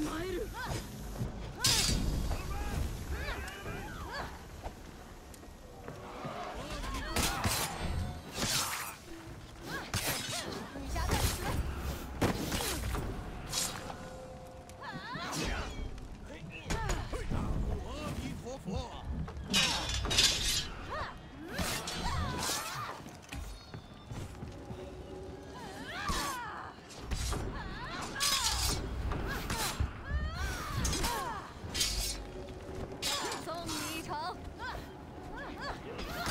てまいる。Ugh.